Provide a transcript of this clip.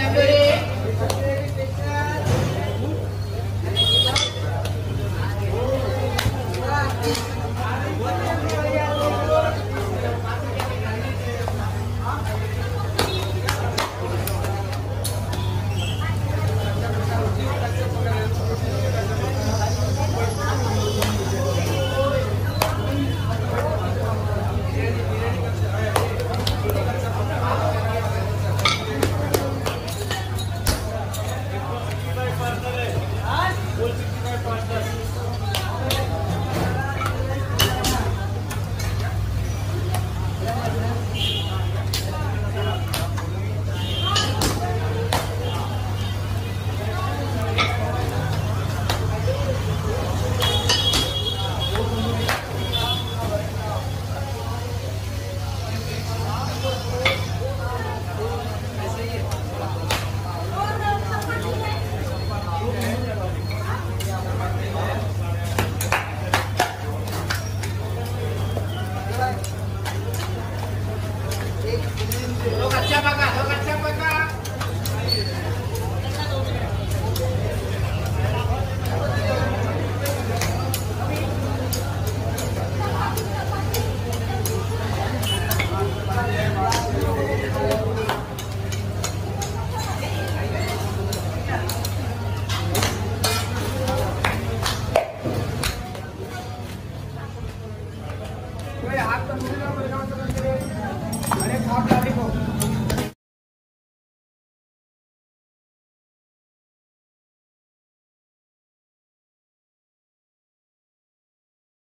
अरे much less